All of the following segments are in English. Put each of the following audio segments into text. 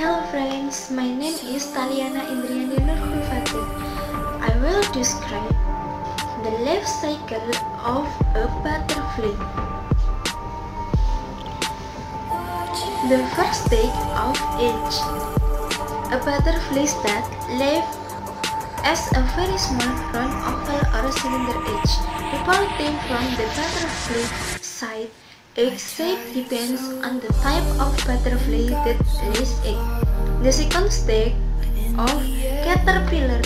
Hello friends, my name is Taliana Indriani Nurhulfatin. I will describe the life cycle of a butterfly. The first stage of age. A butterfly that live as a very small round oval or cylinder egg. Reporting from the butterfly side Egg shape depends on the type of butterfly that lays egg. The second stage of caterpillar.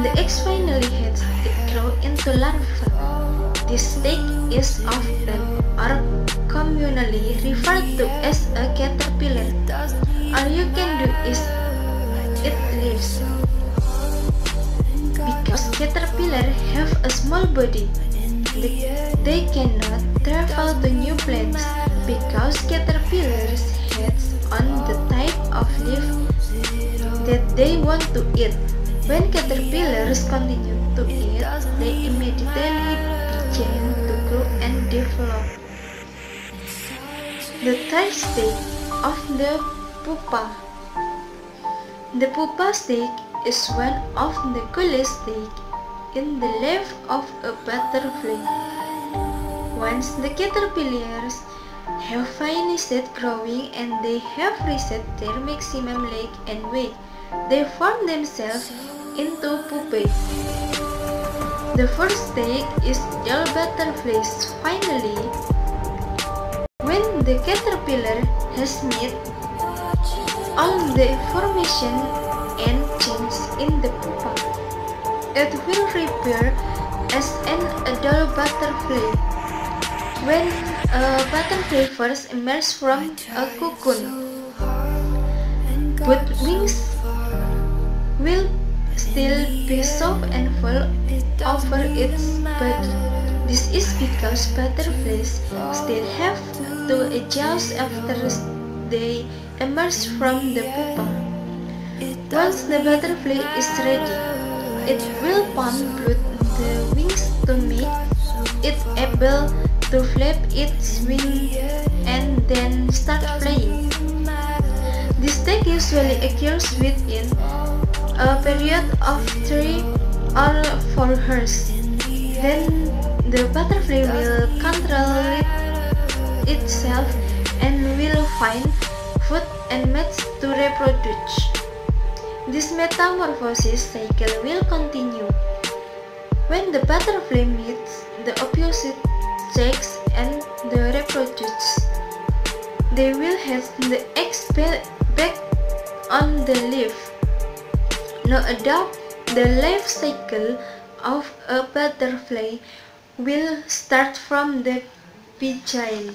The egg finally hatch it grow into larva. This stage is often or commonly referred to as a caterpillar. All you can do is it lives. Because caterpillar have a small body, they cannot travel to new plants because caterpillars heads on the type of leaf that they want to eat. When caterpillars continue to eat, they immediately begin to grow and develop. The third stage of the pupa. The pupa stage is one of the coolest stages in the life of a butterfly. Once the caterpillars have finished growing and they have reached their maximum length and weight, they form themselves into pupae. The first stage is doll butterflies. Finally, when the caterpillar has made all the formation and change in the pupa, it will reappear as an adult butterfly. When a butterfly first emerges from a cocoon, both wings will still be soft and full over its body. This is because butterflies still have to adjust after they emerge from the pupa. Once the butterfly is ready, it will pump blood the wings to make it able to flap its wings and then start flying. This stage usually occurs within a period of 3 or 4 hours. Then the butterfly will control it itself and will find food and mates to reproduce. This metamorphosis cycle will continue. When the butterfly meets the opposite sex and the reproduce. They will have the eggs back on the leaf. No doubt, the life cycle of a butterfly will start from the vagina.